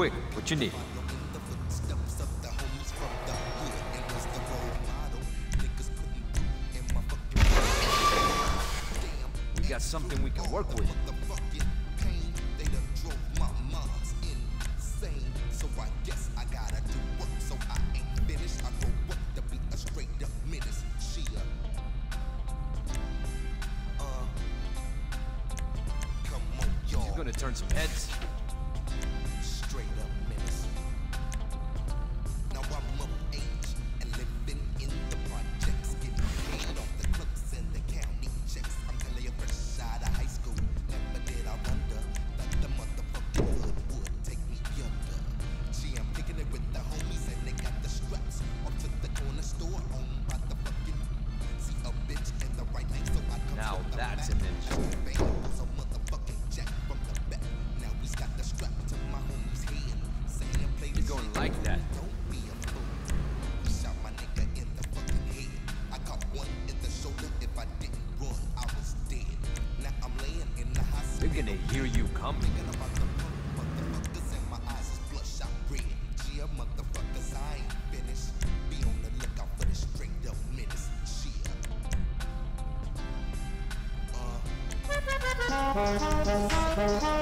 quick. What you need? We got something we can work with. The fucking pain, they drove my moms insane. So I guess I gotta do work. So I ain't finished. I don't to be a straight up menace. She's gonna turn some heads. The hospital. They're gonna hear you coming. Thinking about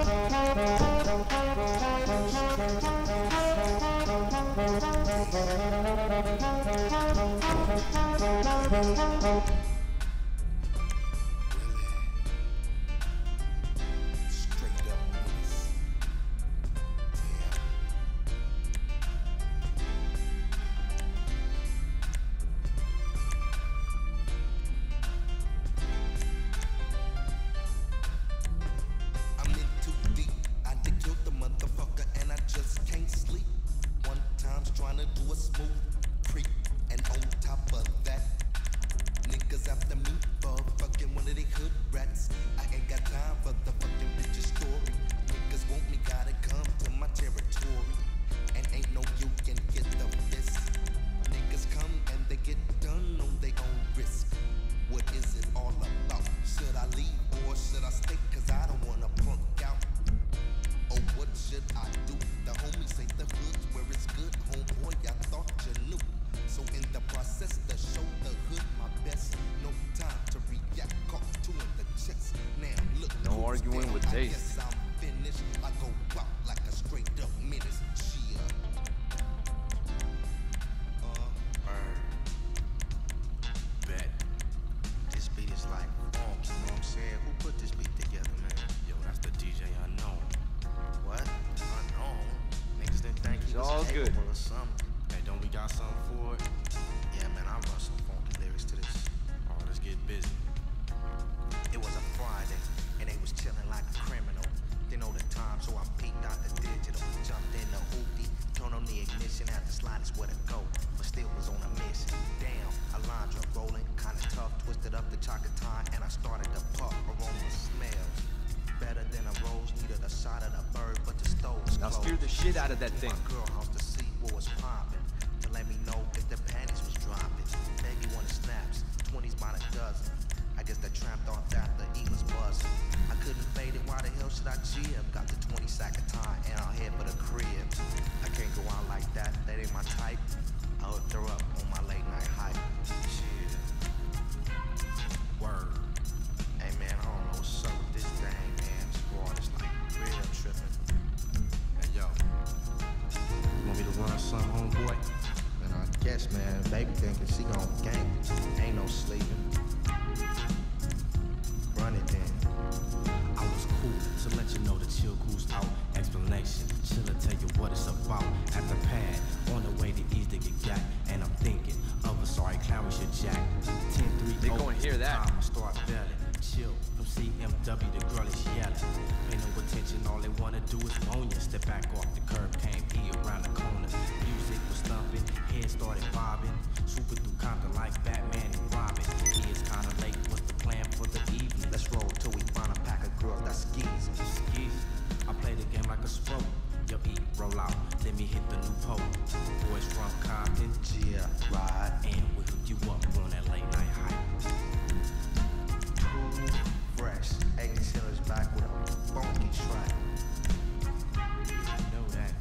Or something. Hey, don't we got something for it? Yeah, man, I run some funky lyrics to this. Oh, let's get busy. It was a Friday, and they was chilling like a criminal. Didn't know the time, so I peeked out the digital. Jumped in the hoopty, turned on the ignition, had the sliders where to go, but still was on a mission. Damn, Alondra rolling, kinda tough, twisted up the chocolate time, and I started to puff. Aroma smells better than a rose, needed a shot of the bird, but the stove was Now steer the shit out of that To thing. What it's about. At the pad, on the way to ease to get got. And I'm thinking of a sorry Clarence your jack. 10 3 They oh, gon' hear that. Time I start belling. Chill from CMW, the girl is yelling. Pay no attention, all they wanna do is moan ya. Step back off the curb, came E around the corner. Music was thumping, head started bobbing. Swooping through Compton like Batman and Robin. Kids kinda late, what's the plan for the evening? Let's roll till we find a pack of girls that skis. Skis. I play the game like a sport. Roll out, let me hit the new pole. Boys from Compton, Yeah, ride. and we hook you up on that late night hype. Cool, fresh. Eight chillers back with a funky track. You know that.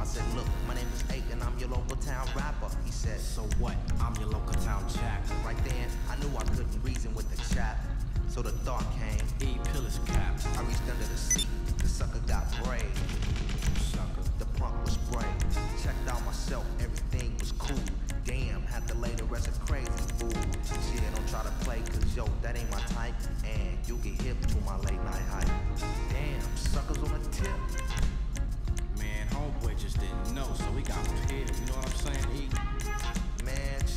I said, look, my name is Aiken, I'm your local town rapper. He said, so what? I'm your local town jack. Right then, I knew I couldn't reason with the chap. So the thought came, E pill cap. I reached under the seat, the sucker got brave. Sucker. The punk was brave. Checked out my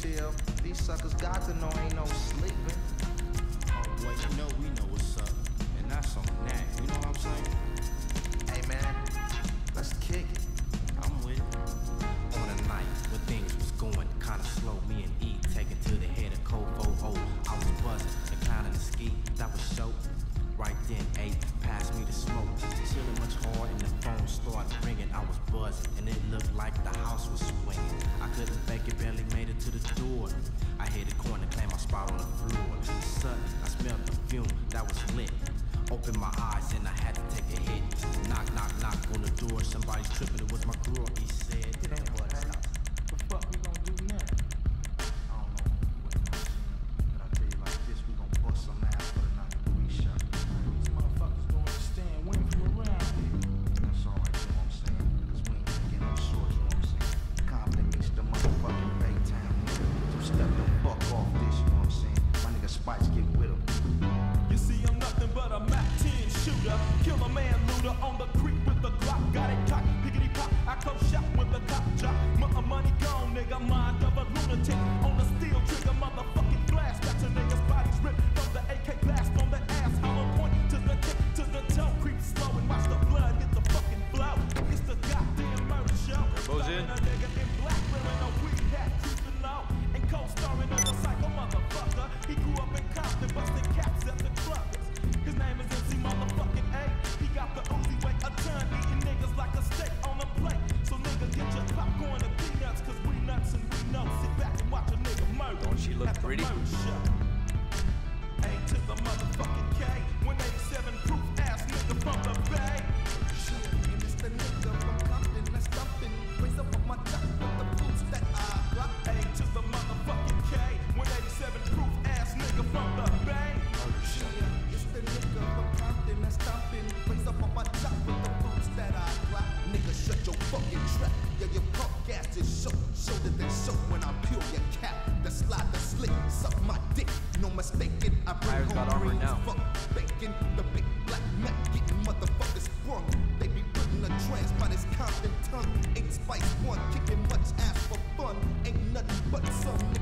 chill. These suckers got to know ain't no sleeping. Oh, Homeboy, you know we know what's up. And that's on that. You know what I'm saying? Hey man, let's kick it. I'm with it. On a night when things was going kinda slow, me and E that was lit. Opened my eyes and I had to take a hit. Knock, knock, knock on the door. Somebody's tripping. It was my girl. He said, It ain't what I The fuck the Glock. Got it cocked, pickety pop. I close shot with the cop drop. M- money gone, nigga. Mind of a lunatic. On the steel trigger, motherfucking blast. Got your niggas' bodies ripped from the AK blast on the ass. Hollow point to the tip, to the toe. Creep slow and watch the blood hit the fucking flow. It's the goddamn murder show. In. Look pretty? I bring Fires got home armor now. fuck bacon. The big black nut getting motherfuckers sprung. They be putting a trance by this Compton tongue. Ain't spice one, kicking much ass for fun. Ain't nothing but some